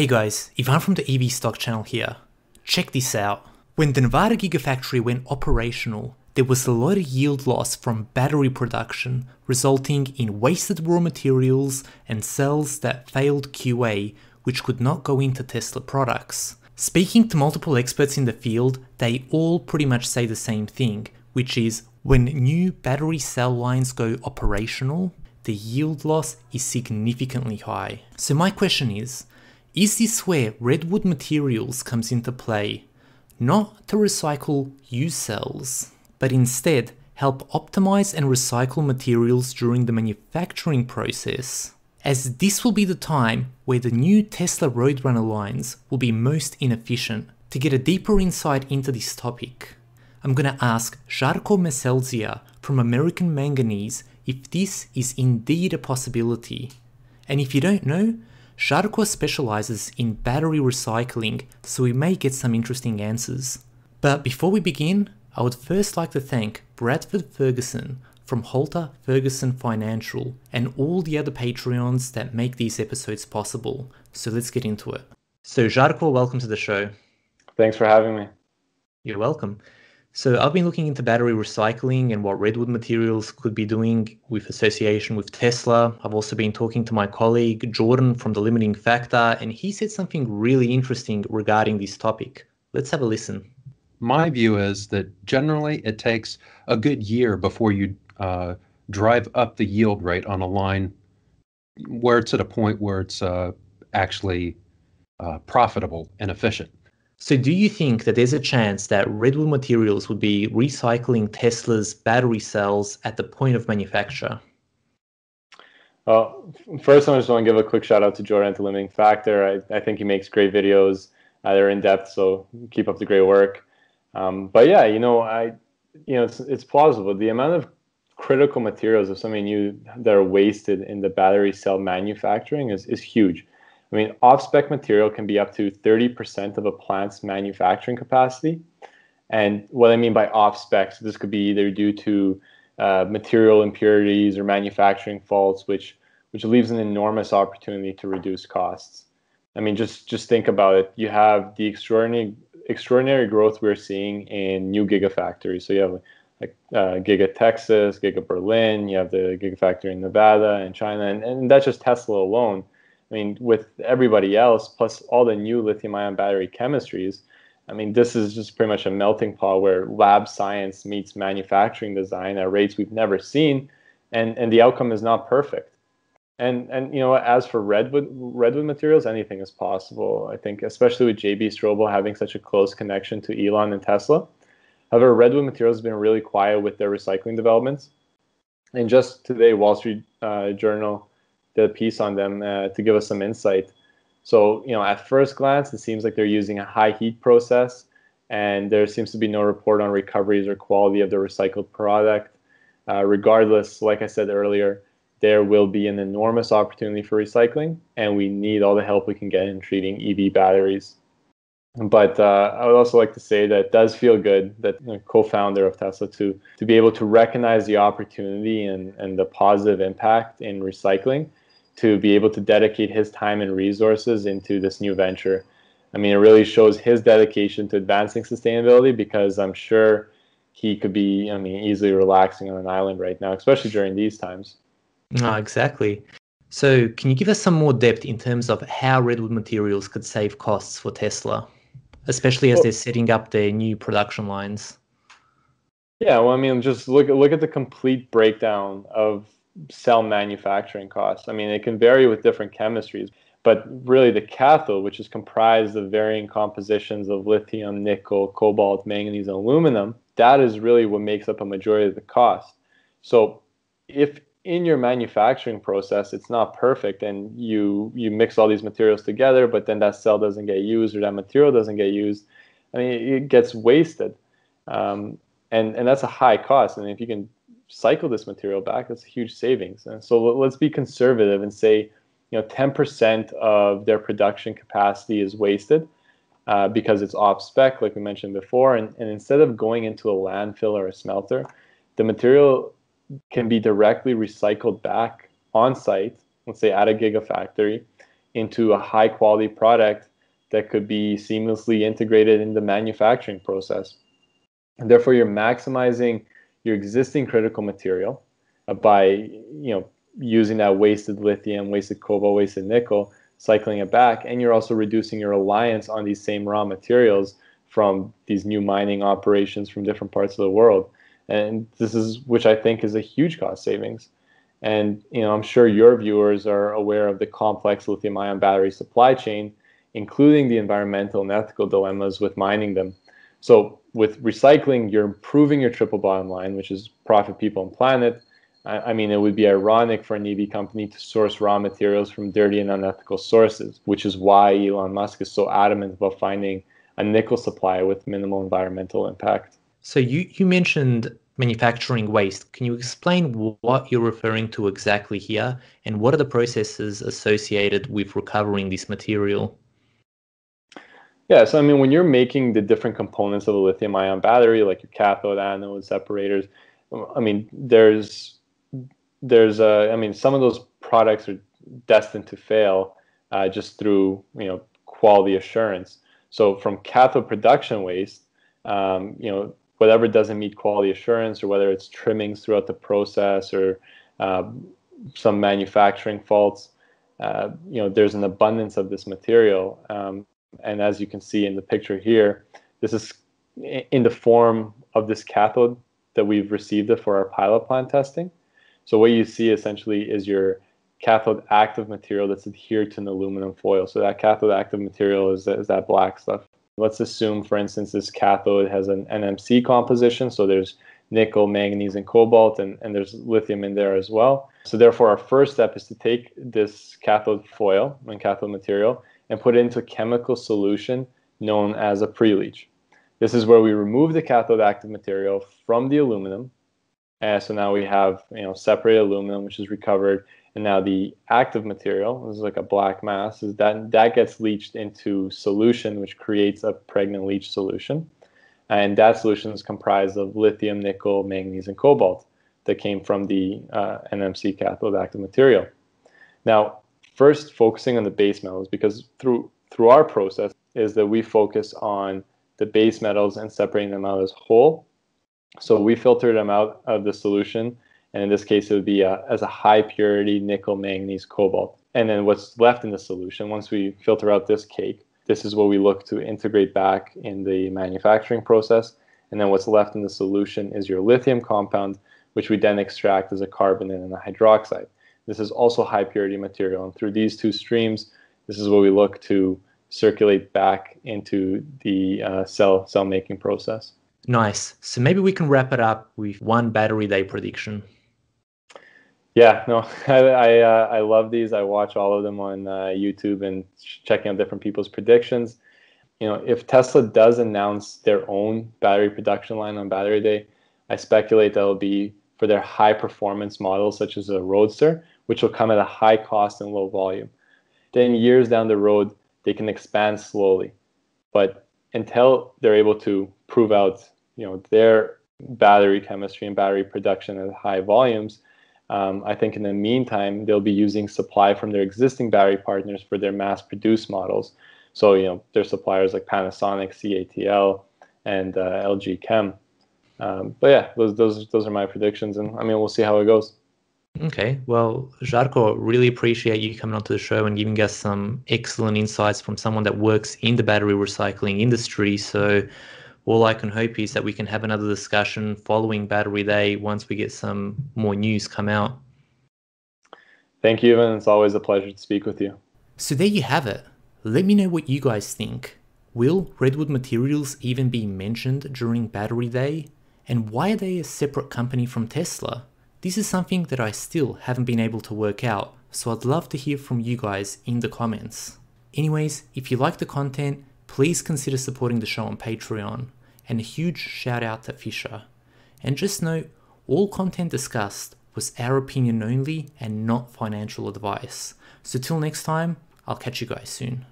Hey guys, Ivan from the EV Stock channel here. Check this out. When the Nevada Gigafactory went operational, there was a lot of yield loss from battery production, resulting in wasted raw materials and cells that failed QA, which could not go into Tesla products. Speaking to multiple experts in the field, they all pretty much say the same thing, which is when new battery cell lines go operational, the yield loss is significantly high. So my question is, is this where Redwood Materials comes into play? Not to recycle used cells, but instead help optimize and recycle materials during the manufacturing process, as this will be the time where the new Tesla Roadrunner lines will be most inefficient. To get a deeper insight into this topic, I'm gonna ask Žarko Meseldzija from American Manganese if this is indeed a possibility. And if you don't know, Žarko specializes in battery recycling, so we may get some interesting answers. But before we begin, I would first like to thank Bradford Ferguson from Halter Ferguson Financial and all the other Patreons that make these episodes possible. So let's get into it. So, Žarko, welcome to the show. Thanks for having me. You're welcome. So I've been looking into battery recycling and what Redwood Materials could be doing with association with Tesla. I've also been talking to my colleague Jordan from the Limiting Factor, and he said something really interesting regarding this topic. Let's have a listen. My view is that generally it takes a good year before you uh, drive up the yield rate on a line where it's at a point where it's uh, actually uh, profitable and efficient. So, do you think that there's a chance that Redwood Materials would be recycling Tesla's battery cells at the point of manufacture? Well, first, I just want to give a quick shout out to Jordan to Limiting Factor. I, I think he makes great videos. Uh, they're in depth, so keep up the great work. Um, but yeah, you know, I, you know, it's it's plausible. The amount of critical materials of something new that are wasted in the battery cell manufacturing is is huge. I mean, off-spec material can be up to 30% of a plant's manufacturing capacity. And what I mean by off-spec, so this could be either due to uh, material impurities or manufacturing faults, which which leaves an enormous opportunity to reduce costs. I mean, just just think about it. You have the extraordinary extraordinary growth we're seeing in new gigafactories. So you have like uh, Giga Texas, Giga Berlin, you have the Gigafactory in Nevada and China, and, and that's just Tesla alone. I mean, with everybody else, plus all the new lithium ion battery chemistries, I mean, this is just pretty much a melting pot where lab science meets manufacturing design at rates we've never seen, and, and the outcome is not perfect. And and you know, as for redwood redwood materials, anything is possible. I think, especially with JB Straubel having such a close connection to Elon and Tesla. However, redwood materials has been really quiet with their recycling developments. And just today, Wall Street uh, Journal did a piece on them uh, to give us some insight. So, you know, at first glance, it seems like they're using a high heat process, and there seems to be no report on recoveries or quality of the recycled product. Uh, regardless, like I said earlier, there will be an enormous opportunity for recycling, and we need all the help we can get in treating EV batteries. But uh, I would also like to say that it does feel good that you know, co-founder of Tesla to to be able to recognize the opportunity and, and the positive impact in recycling to be able to dedicate his time and resources into this new venture. I mean, it really shows his dedication to advancing sustainability because I'm sure he could be, I mean, easily relaxing on an island right now, especially during these times. No, exactly. So, can you give us some more depth in terms of how Redwood Materials could save costs for Tesla, especially as well, they're setting up their new production lines? Yeah, well, I mean, just look look at the complete breakdown of cell manufacturing costs. I mean, it can vary with different chemistries, but really the cathode, which is comprised of varying compositions of lithium, nickel, cobalt, manganese, and aluminum, that is really what makes up a majority of the cost. So if in your manufacturing process it's not perfect and you you mix all these materials together but then that cell doesn't get used or that material doesn't get used i mean it gets wasted um, and and that's a high cost and if you can cycle this material back, that's a huge savings. And so let's be conservative and say, you know, 10% of their production capacity is wasted uh, because it's off spec, like we mentioned before. And, and instead of going into a landfill or a smelter, the material can be directly recycled back on site, let's say at a gigafactory, into a high quality product that could be seamlessly integrated in the manufacturing process. And therefore, you're maximizing your existing critical material uh, by you know using that wasted lithium, wasted cobalt, wasted nickel, cycling it back, and you're also reducing your reliance on these same raw materials from these new mining operations from different parts of the world. And this is which I think is a huge cost savings. And you know, I'm sure your viewers are aware of the complex lithium-ion battery supply chain, including the environmental and ethical dilemmas with mining them. So with recycling, you're improving your triple bottom line, which is profit people and planet. I, I mean, it would be ironic for an EV company to source raw materials from dirty and unethical sources, which is why Elon Musk is so adamant about finding a nickel supply with minimal environmental impact. So you, you mentioned manufacturing waste. Can you explain what you're referring to exactly here and what are the processes associated with recovering this material? Yeah, so I mean, when you're making the different components of a lithium ion battery, like your cathode, anode, separators, I mean, there's, there's, a, I mean, some of those products are destined to fail uh, just through, you know, quality assurance. So from cathode production waste, um, you know, whatever doesn't meet quality assurance or whether it's trimmings throughout the process or uh, some manufacturing faults, uh, you know, there's an abundance of this material. Um, and as you can see in the picture here, this is in the form of this cathode that we've received it for our pilot plant testing. So what you see essentially is your cathode active material that's adhered to an aluminum foil. So that cathode active material is, is that black stuff. Let's assume, for instance, this cathode has an NMC composition. So there's nickel, manganese, and cobalt, and, and there's lithium in there as well. So therefore, our first step is to take this cathode foil and cathode material and put it into a chemical solution known as a pre-leach. This is where we remove the cathode active material from the aluminum. And so now we have you know separated aluminum, which is recovered, and now the active material, this is like a black mass, is that that gets leached into solution, which creates a pregnant leach solution. And that solution is comprised of lithium, nickel, manganese, and cobalt that came from the uh, NMC cathode active material. Now, first focusing on the base metals, because through through our process is that we focus on the base metals and separating them out as whole. So we filter them out of the solution and in this case it would be a, as a high purity nickel, manganese, cobalt. And then what's left in the solution, once we filter out this cake, this is what we look to integrate back in the manufacturing process. And then what's left in the solution is your lithium compound, which we then extract as a carbonate and a hydroxide. This is also high purity material. And through these two streams, this is what we look to circulate back into the uh, cell cell making process. Nice. So maybe we can wrap it up with one battery day prediction. Yeah, no, I I, uh, I love these. I watch all of them on uh, YouTube and checking out different people's predictions. You know, if Tesla does announce their own battery production line on Battery Day, I speculate that will be for their high performance models such as a Roadster, which will come at a high cost and low volume. Then years down the road, they can expand slowly, but until they're able to prove out, you know, their battery chemistry and battery production at high volumes um, I think in the meantime, they'll be using supply from their existing battery partners for their mass produced models. So, you know, their suppliers like Panasonic, CATL, and uh, LG Chem. Um, but yeah, those, those, those are my predictions. And I mean, we'll see how it goes. Okay. Well, Žarko, really appreciate you coming onto the show and giving us some excellent insights from someone that works in the battery recycling industry. So, all I can hope is that we can have another discussion following Battery Day once we get some more news come out. Thank you, Evan. It's always a pleasure to speak with you. So there you have it. Let me know what you guys think. Will Redwood Materials even be mentioned during Battery Day? And why are they a separate company from Tesla? This is something that I still haven't been able to work out, so I'd love to hear from you guys in the comments. Anyways, if you like the content, please consider supporting the show on Patreon. And a huge shout out to Fisher. And just note, all content discussed was our opinion only and not financial advice. So till next time, I'll catch you guys soon.